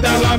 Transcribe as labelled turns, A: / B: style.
A: dá lá